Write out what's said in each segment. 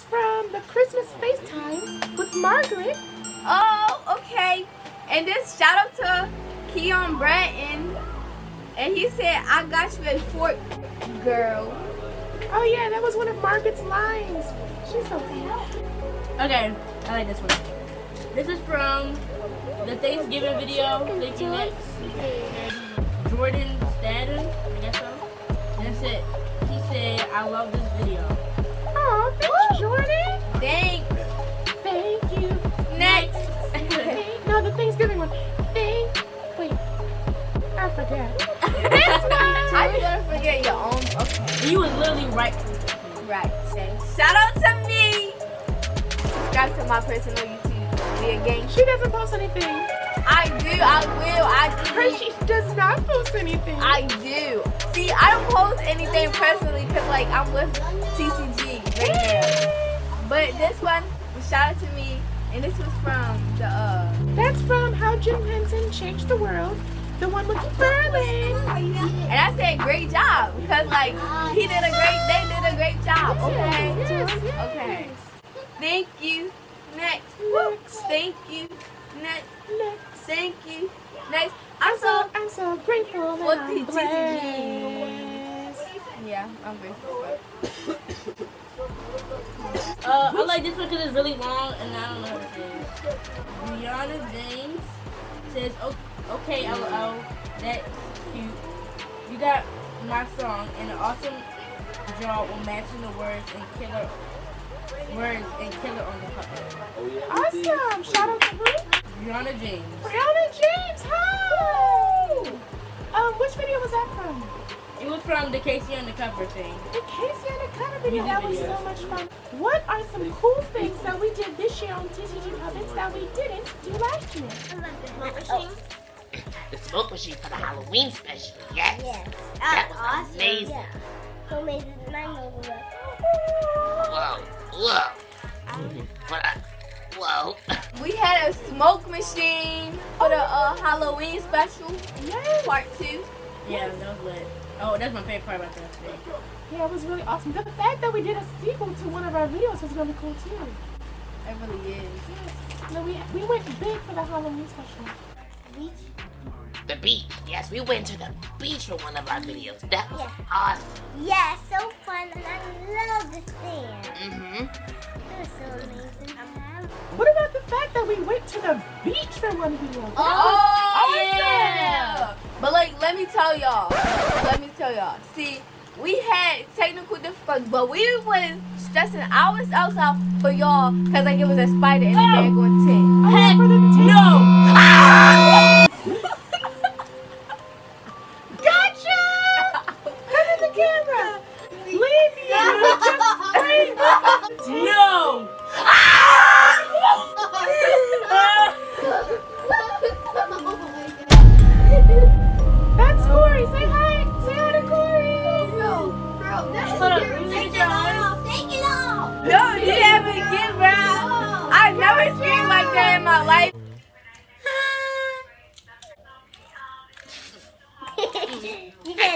was from the Christmas FaceTime with Margaret. Oh, okay. And this shout out to Keon Bratton. And he said, I got you a fork, girl. Oh yeah, that was one of Margaret's lines. She's so cute. Okay, I like this one. This is from the Thanksgiving video. Thank you next. Jordan Staden, I guess so. That's it. He said, I love this video. Oh, thanks, Jordan. Thanks. Thank you. Next. No, the Thanksgiving one. Thank. Wait, I forgot. this one. How you gonna forget your own? Okay. You was literally right. Right. Thanks. Shout out to me. Subscribe to my personal YouTube. Be a gang. She doesn't post anything. I do. I will. I do. Hershey does not post anything. I do. See, I don't post anything personally because, like, I'm with TCG right. But this one was shout out to me, and this was from the, uh, That's from How Jim Henson Changed the World. The one with Berlin. and I said great job because, like, he did a great, they did a great job. Okay. Yes, yes, Okay. Thank you. Next. Next. Thank you. Next. Next. Thank you. Next. I'm so, I'm so grateful For that the I'm TCG. blessed. yeah, I'm grateful it. Uh, I like this one because it's really long and I don't know what it is. Brianna James says, "O- okay, LOL, that's cute. You got my song and an awesome draw will matching the words and killer words and killer on the cover. Awesome. Shout out to who? Brianna James. Brianna James. Hi. Um, which video was that from? It was from the Casey on the cover thing. The Casey Undercover video. Music That was so much fun. What are some cool things that we did this year on TCG Puppets that we didn't do last year? I the smoke machine The smoke machine for the Halloween special. Yes. Yes. That That's was awesome. amazing. Yeah. So amazing. My was Whoa. Whoa. What I, whoa. We had a smoke machine for the uh, Halloween special, Yes. part two. Yeah, that was lit. Oh, that's my favorite part about that thing. Yeah, it was really awesome. The fact that we did a sequel to one of our videos was really cool too. It really is. Yes. No, we we went big for the Halloween special. beach. The beach. Yes, we went to the beach for one of our videos. That was Yeah. awesome. Yeah, so fun, and I love the sand. Mm-hmm. It was so amazing. What about the fact that we went to the beach for one video? That Oh, awesome. yeah. But like, let me tell y'all. Let me tell y'all. See, we had technical difficulties, but we was stressing ourselves out for y'all because like it was a spider in the daggone tent. Oh, for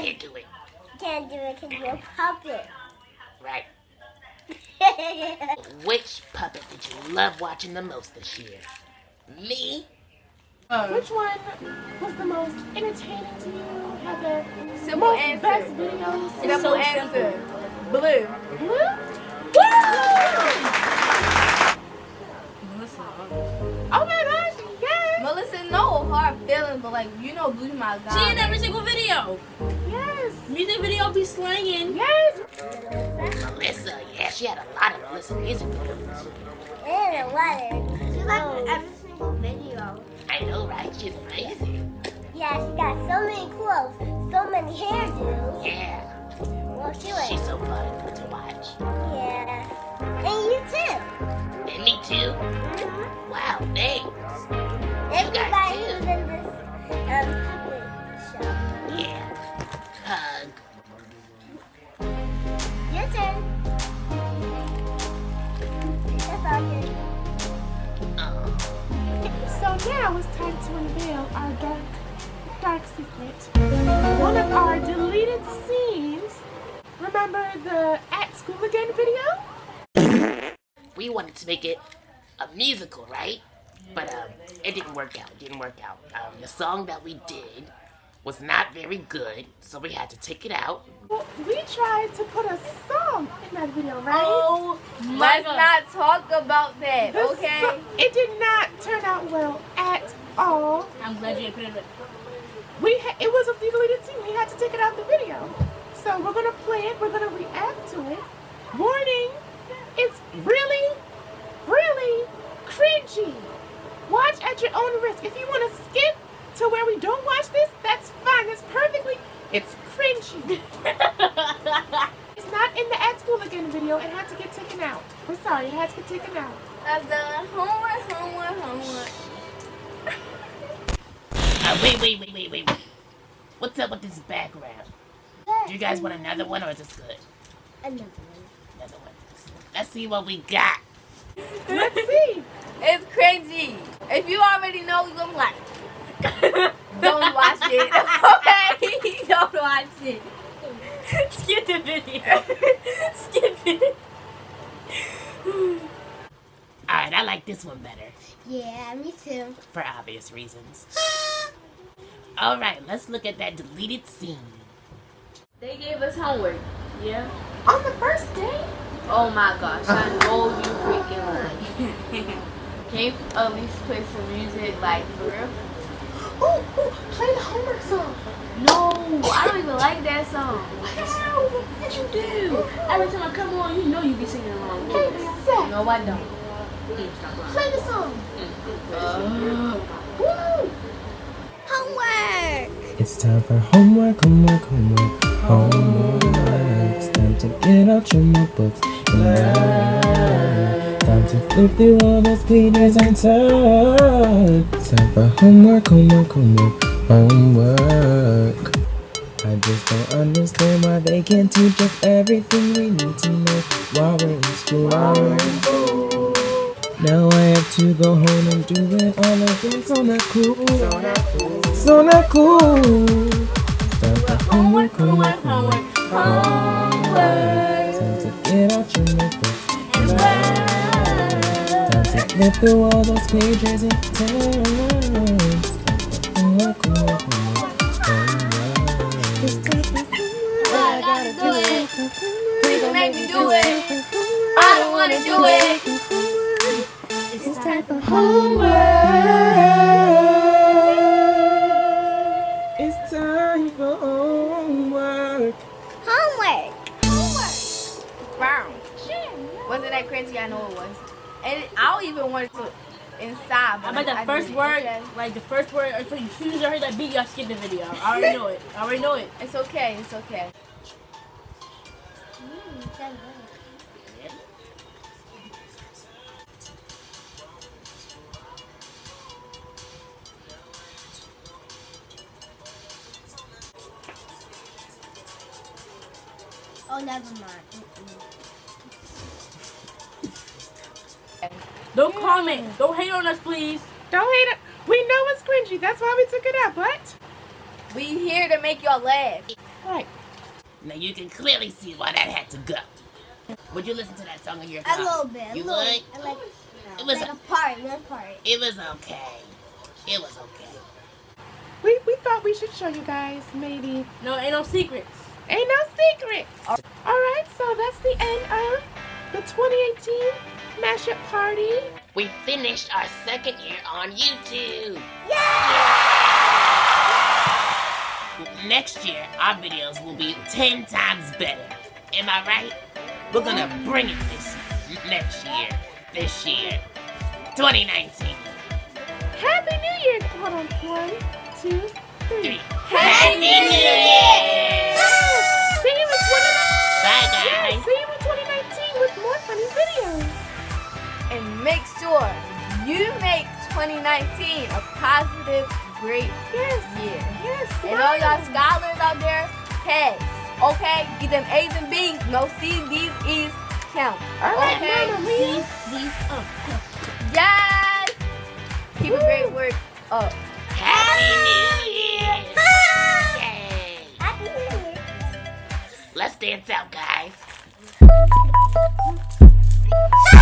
you can't, can't do it. can't do it because you're a puppet. Right. Which puppet did you love watching the most this year? Me? Uh, Which one was the most entertaining to you? Had the Simple most answer. best videos? Simple so answer. Blue. Blue? Melissa. Oh my gosh, yes! Melissa, no hard feelings, but like you know, Blue my God. She in every single video. Yes! Music video be slanging. Yes! Melissa. Yeah, she had a lot of Melissa music videos. And what? She liked every single video. I know, right? She's amazing. Yeah, she got so many clothes, so many hairdos. Yeah. Well, she was. She's so fun to watch. Yeah. And you too. And me too. Mhm. Wow, thanks. Everybody too. Secret. One of our deleted scenes. Remember the at school again video? we wanted to make it a musical, right? But um, it didn't work out. It didn't work out. Um, the song that we did was not very good, so we had to take it out. Well, we tried to put a song in that video, right? Oh my Let's god. not talk about that, The okay? so- it did not turn out well at all. I'm glad you didn't put it in. We ha- it was a deleted scene. We had to take it out of the video. So we're gonna play it. We're gonna react to it. Warning: It's really, really cringy. Watch at your own risk. If you want to skip to where we don't watch this, that's fine. That's perfectly. It's cringy. it's not in the at school again video. It had to get taken out. We're sorry. It had to get taken out. That's the homework, homework, homework. Uh, wait, wait, wait, wait, wait, wait. What's up with this background? Do you guys want another one or is this good? Another one. Another one. Let's see what we got. Let's see. It's cringy. If you already know, you're gonna be like, don't watch it, okay? don't watch it. Skip the video. Skip it. Alright, I like this one better Yeah, me too. for obvious reasons. Alright, let's look at that deleted scene. They gave us homework. Yeah. On the first day. Oh my gosh, I know you freaking lying. Can you at least play some music, like, for real? Oh, oh, play the homework song. No, I don't even like that song. No, what you do? Every time I come on, you know you be singing along with Okay, us. No, I don't. Mm, stop lying. Play the song. Uh, Woo! Homework! It's time for homework, homework, homework, homework. It's time to get out your notebooks. Time to flip through all those pages and turn. It's time for homework, homework, homework, homework. I just don't understand why they can't teach us everything we need to know while we're in school. While we're in school. Now I have to go home and do it all again. So not cool. So not cool. So not cool. Time for homework, homework, homework, homework. Time to get out your notebooks and learn. Time to flip through all those pages and turn. Homework, homework, homework, homework. It's time. I gotta do it. Please make me do it. I don't wanna do it. It's time for Homework. It's time for homework. homework. Homework. Brown. Wasn't that crazy? I know it was. And I don't even want to inside. How but about the I first word? Okay. Like the first word, as soon as I heard that beat, y'all skip the video. I already know it. I already know it. It's okay. It's okay. Oh, never mind. Mm-mm. Don't comment. Don't hate on us, please. Don't hate it. We know it's cringy. That's why we took it out. But We here to make y'all laugh. right. Now you can clearly see why that had to go. Would you listen to that song in your A little bit. A You little, would? I like, It was like a part, one part. It was okay. It was okay. We we thought we should show you guys maybe No, ain't no secrets. Ain't no secret. All right. So that's the end of the 2018 mashup party. We finished our second year on YouTube. Yeah! Next year, our videos will be 10 times better. Am I right? We're gonna bring it this next year. This year. 2019. Happy New Year. Hold on. One, two, three. Three. Happy New Year! See you in 2019. Bye, guys. See you in 2019 with more funny videos. And make sure you make 2019 a positive, great Yes. year. Yes. And all y'all scholars out there, hey, okay, get them A's and B's. No C's, D's, E's count. All right, Okay. Mama Mia. These, these, uh, Yes! Keep a great work up. Happy New Year! Yay! Happy New Year. Let's dance out, guys. Bye.